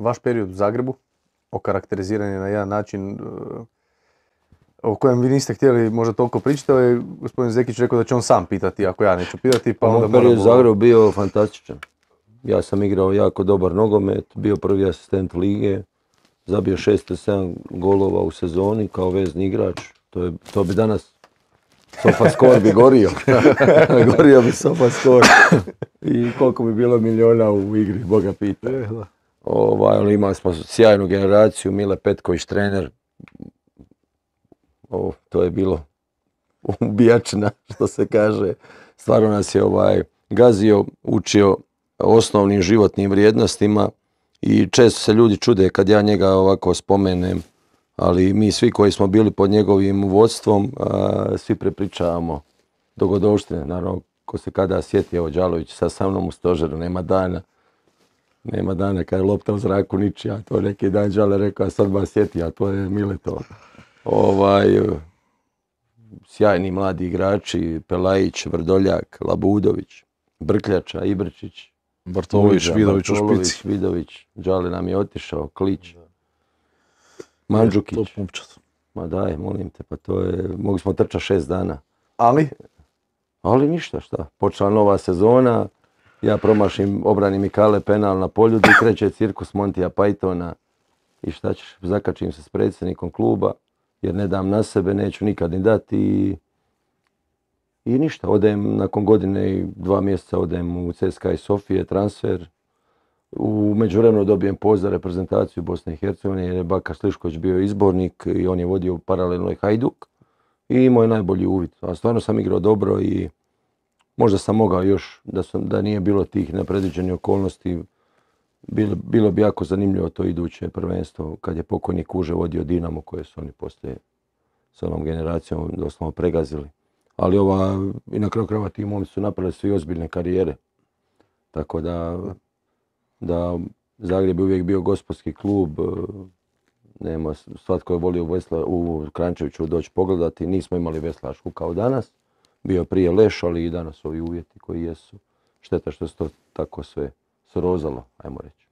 vaš period u Zagrebu, okarakteriziran je na jedan način e, o kojem vi niste htjeli možda toliko pričati, ali gospodin Zekić rekao da će on sam pitati ako ja neću pitati, pa onda Moj period u Zagrebu bio fantastičan. Ja sam igrao jako dobar nogomet, bio prvi asistent lige, zabio 607 golova u sezoni kao vezni igrač. To, je, to bi danas Sofa skor bi gorio. gorio bi Sofa skor. I koliko bi bilo miliona u igri, Boga pita. Ovaj, ali imali smo sjajnu generaciju, Mile Petković trener. O, to je bilo ubijačina, što se kaže. Stvarno nas je ovaj, gazio, učio osnovnim životnim vrijednostima i često se ljudi čude kad ja njega ovako spomenem, ali mi svi koji smo bili pod njegovim vodstvom, svi prepričavamo dogodovštine. Naravno, ko se kada sjeti, evo Đalović sa sa mnom u stožeru, nema dana. Nema dana kad je lopta u zraku ničija, to je neki dan Đale rekao, a sad vas sjeti, a to je Mileto. Ovaj, sjajni mladi igrači, Pelajić, Vrdoljak, Labudović, Brkljača, Ibrčić, Bartolović, Vidović u špici. Vidović, Đale nam je otišao, Klić, Mandžukić. Momčad. Ma daj, molim te, pa to je, mogli smo trčati šest dana. Ali, Ali ništa, šta. Počela nova sezona, ja promašim obrani Mikale penal na poljudu i kreće cirkus Montija Pythona. I šta ćeš, zakačim se s predsjednikom kluba, jer ne dam na sebe, neću nikad ni dati. I, i ništa, odem nakon godine i dva mjeseca odem u CSKA i Sofije, transfer. U međuvremenu dobijem poziv za reprezentaciju Bosne i Hercegovine jer je Bakar Slišković bio izbornik i on je vodio paralelno i Hajduk i imao je najbolji uvid. A stvarno sam igrao dobro i možda sam mogao još, da, sam, da nije bilo tih nepredviđenih okolnosti, bilo, bilo bi jako zanimljivo to iduće prvenstvo kad je pokojni Kuže vodio Dinamo koje su oni poslije s onom generacijom doslovno pregazili. Ali ova, i na kraju krajeva ti momci su napravili svi ozbiljne karijere. Tako da, da Zagreb je uvijek bio gospodski klub, e, nema, svatko je volio vesla, u Krančeviću doći pogledati, nismo imali veslašku kao danas, bio je prije leš, ali i danas ovi uvjeti koji jesu. Šteta što se to tako sve srozalo, ajmo reći.